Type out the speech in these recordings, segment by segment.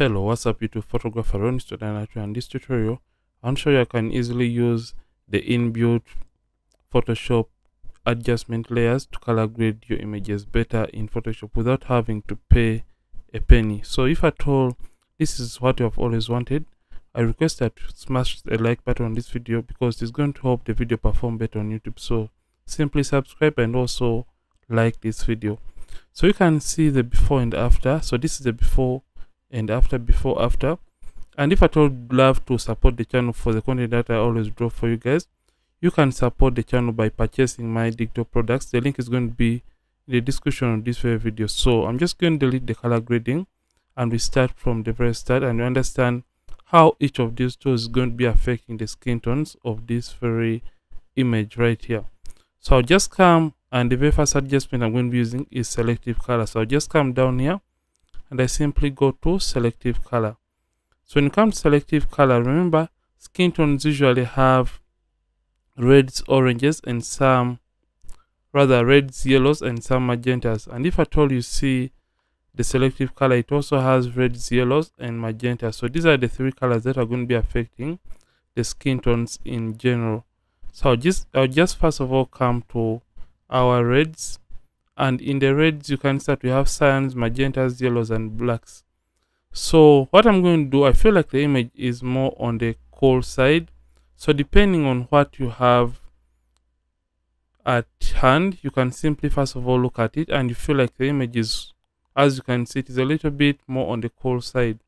Hello, what's up YouTube photographer Ron Student and this tutorial I'm sure you can easily use the inbuilt Photoshop adjustment layers to color grade your images better in Photoshop without having to pay a penny. So if at all this is what you have always wanted, I request that you smash the like button on this video because it's going to help the video perform better on YouTube. So simply subscribe and also like this video. So you can see the before and after. So this is the before and after before after. And if at all love to support the channel for the content that i always draw for you guys you can support the channel by purchasing my digital products. The link is going to be in the description of this very video. So i'm just going to delete the color grading and we start from the very start and we understand how each of these tools is going to be affecting the skin tones of this very image right here. So i'll just come and the very first adjustment i'm going to be using is selective color. So i'll just come down here and I simply go to selective color. So when it comes to selective color, remember skin tones usually have reds, oranges, and some rather reds, yellows, and some magentas. And if at all you see the selective color, it also has reds, yellows, and magenta. So these are the three colors that are going to be affecting the skin tones in general. So I'll just I'll just first of all come to our reds and in the reds you can start. We have cyans magentas yellows and blacks. So what i'm going to do i feel like the image is more on the cold side. So depending on what you have at hand you can simply first of all look at it and you feel like the image is as you can see it is a little bit more on the cold side.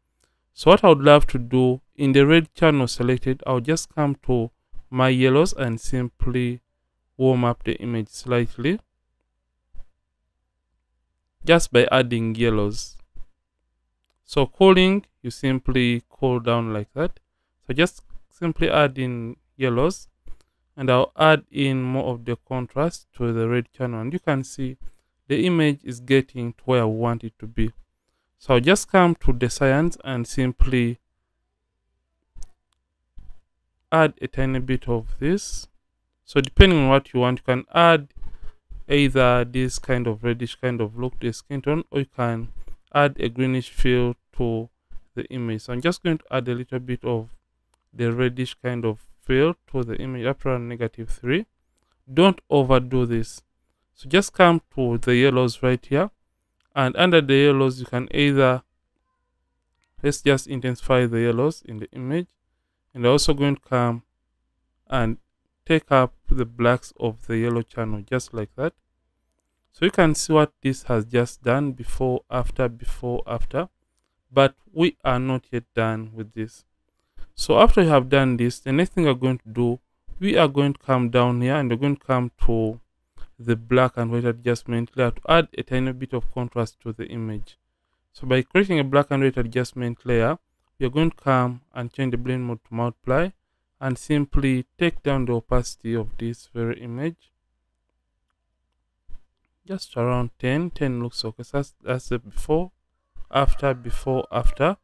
So what i would love to do in the red channel selected i'll just come to my yellows and simply warm up the image slightly just by adding yellows. So cooling, you simply cool down like that. So just simply add in yellows and I'll add in more of the contrast to the red channel and you can see the image is getting to where I want it to be. So I'll just come to the cyans and simply add a tiny bit of this. So depending on what you want, you can add either this kind of reddish kind of look to the skin tone or you can add a greenish feel to the image. So i'm just going to add a little bit of the reddish kind of feel to the image. Up around negative 3 don't overdo this. So just come to the yellows right here. And under the yellows you can either let's just intensify the yellows in the image. And also going to come and take up the blacks of the yellow channel just like that so you can see what this has just done before after before after. But we are not yet done with this. So after you have done this the next thing we're going to do we are going to come down here and we're going to come to the black and white adjustment. Layer to add a tiny bit of contrast to the image. So by creating a black and white adjustment layer we are going to come and change the blend mode to multiply and simply take down the opacity of this very image just around 10 10 looks okay. So that's, the before after before after.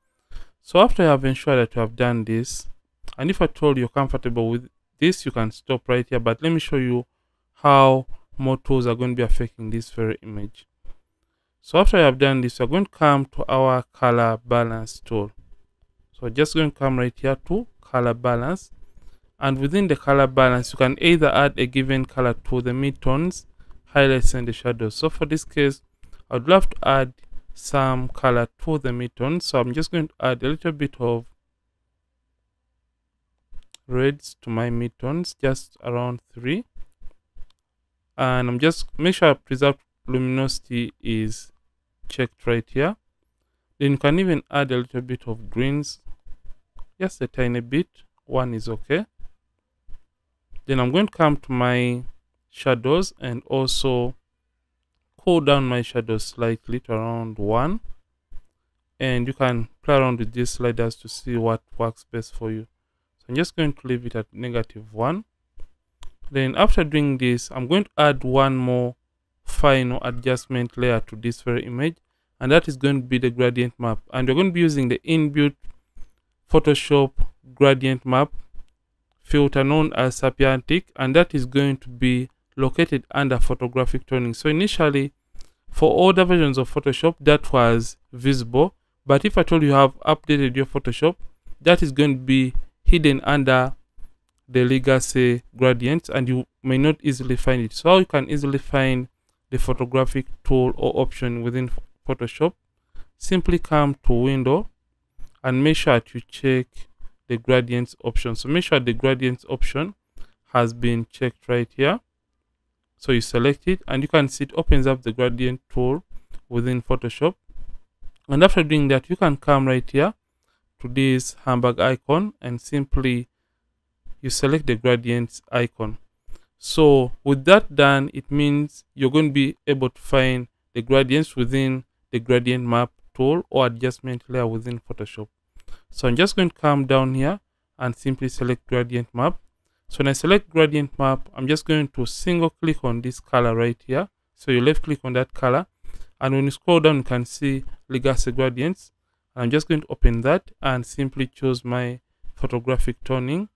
So after you have ensured that you have done this and if at all you're comfortable with this you can stop right here. But let me show you how more tools are going to be affecting this very image. So after you have done this we're going to come to our color balance tool. So just going to come right here to color balance. And within the color balance you can either add a given color to the midtones highlights and the shadows. So for this case i'd love to add some color to the midtones so i'm just going to add a little bit of reds to my midtones just around three. And i'm just make sure preserve luminosity is checked right here. Then you can even add a little bit of greens just a tiny bit. One is okay. Then I'm going to come to my shadows and also cool down my shadows slightly to around 1 and you can play around with these sliders to see what works best for you. So i'm just going to leave it at negative 1 then after doing this i'm going to add one more final adjustment layer to this very image. And that is going to be the gradient map. And we're going to be using the inbuilt photoshop gradient map filter known as Sapientic. And that is going to be located under photographic toning. So initially for older versions of Photoshop that was visible. But if at all you have updated your photoshop that is going to be hidden under the legacy gradients and you may not easily find it. So you can easily find the photographic tool or option within photoshop? Simply come to window and make sure you check the gradients option. So make sure the gradients option has been checked right here so you select it and you can see it opens up the gradient tool within photoshop. And after doing that you can come right here to this hamburg icon and simply you select the gradients icon. So with that done it means you're going to be able to find the gradients within the gradient map tool or adjustment layer within photoshop. So i'm just going to come down here and simply select gradient map so when i select gradient map i'm just going to single click on this color right here. So you left click on that color. And when you scroll down you can see legacy gradients. I'm just going to open that and simply choose my photographic toning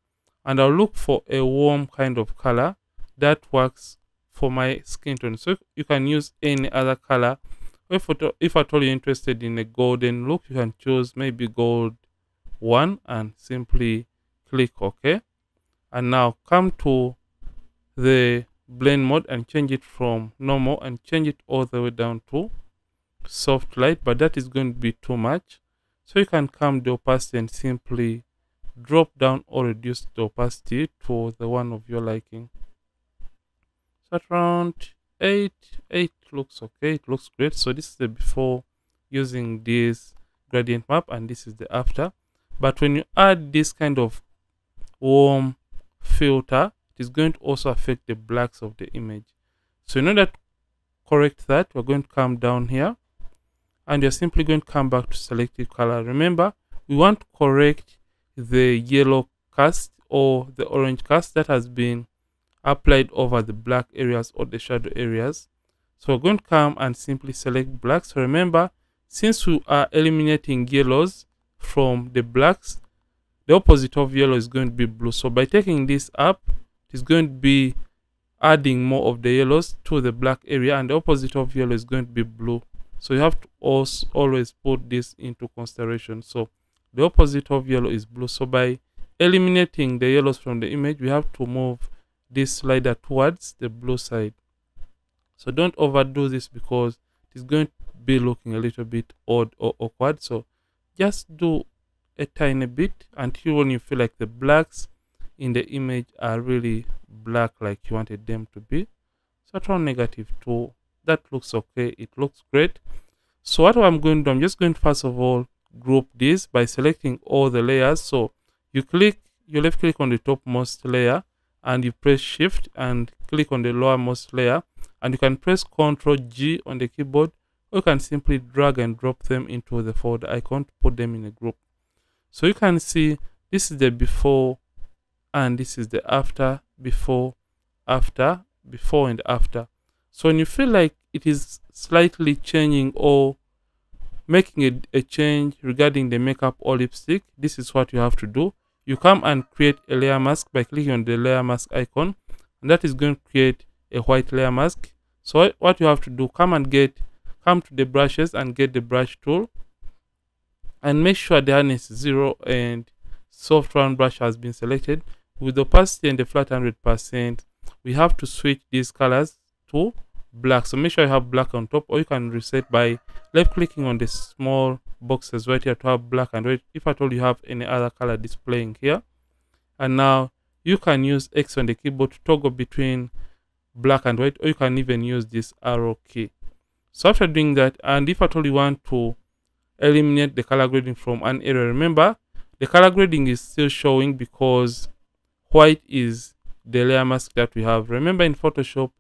and i'll look for a warm kind of color that works for my skin tone. So you can use any other color. If, if at all you're interested in a golden look you can choose maybe gold one and simply click ok and now come to the blend mode and change it from normal and change it all the way down to soft light but that is going to be too much. So you can come the opacity and simply drop down or reduce the opacity to the one of your liking. So at around 8 8 looks okay it looks great. So this is the before using this gradient map and this is the after. But when you add this kind of warm filter it is going to also affect the blacks of the image. So in order to correct that we're going to come down here and you're simply going to come back to selective color. Remember we want to correct the yellow cast or the orange cast that has been applied over the black areas or the shadow areas. So we're going to come and simply select black so remember since we are eliminating yellows from the blacks the opposite of yellow is going to be blue. So by taking this up it is going to be adding more of the yellows to the black area and the opposite of yellow is going to be blue. So you have to also always put this into consideration. So the opposite of yellow is blue. So by eliminating the yellows from the image we have to move this slider towards the blue side. So don't overdo this because it's going to be looking a little bit odd or awkward. So just do a tiny bit until when you feel like the blacks in the image are really black like you wanted them to be. So turn negative 2 that looks okay. It looks great. So what i'm going to do i'm just going to first of all group this by selecting all the layers. So you click you left click on the topmost layer and you press shift and click on the lowermost layer. And you can press ctrl g on the keyboard or you can simply drag and drop them into the folder icon to put them in a group so you can see this is the before and this is the after before after before and after so when you feel like it is slightly changing or making a, a change regarding the makeup or lipstick, this is what you have to do. You come and create a layer mask by clicking on the layer mask icon, and that is going to create a white layer mask. So what you have to do, come and get, come to the brushes and get the brush tool, and make sure the hardness is zero and soft round brush has been selected. With the opacity and the flat 100%, we have to switch these colors to black. So make sure you have black on top or you can reset by left clicking on the small boxes right here to have black and white if at all you have any other color displaying here. And now you can use x on the keyboard to toggle between black and white or you can even use this arrow key. So after doing that and if at all you want to eliminate the color grading from an area remember the color grading is still showing because white is the layer mask that we have remember in photoshop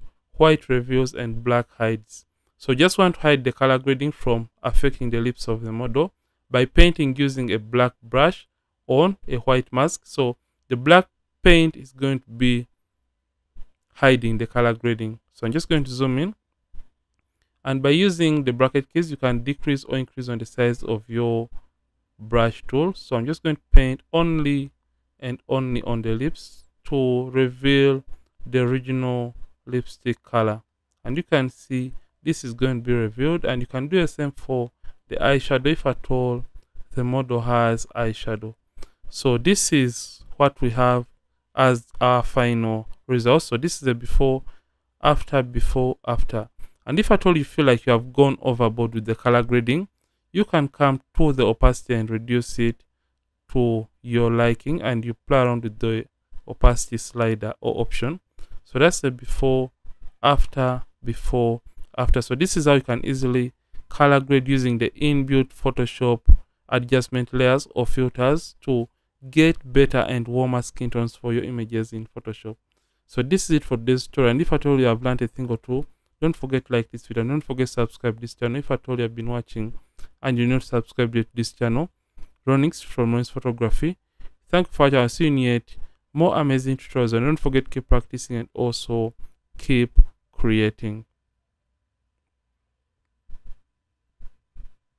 white reveals and black hides. So just want to hide the color grading from affecting the lips of the model by painting using a black brush on a white mask. So the black paint is going to be hiding the color grading. So I'm just going to zoom in. And by using the bracket keys, you can decrease or increase on the size of your brush tool. So I'm just going to paint only and only on the lips to reveal the original lipstick color. And you can see this is going to be revealed and you can do the same for the eyeshadow if at all the model has eyeshadow. So this is what we have as our final result so this is the before after before after and if at all you feel like you have gone overboard with the color grading you can come to the opacity and reduce it to your liking and you play around with the opacity slider or option. So that's the before after before after. So this is how you can easily color grade using the inbuilt photoshop adjustment layers or filters to get better and warmer skin tones for your images in photoshop. So this is it for this tutorial. And if at all you have learned a thing or two don't forget to like this video don't forget to subscribe this channel if at all you have been watching and you're not subscribed to this channel Ronnix from Ronnix Photography. Thank you for watching. I'll see you in yet more amazing tutorials. And don't forget keep practicing and also keep creating.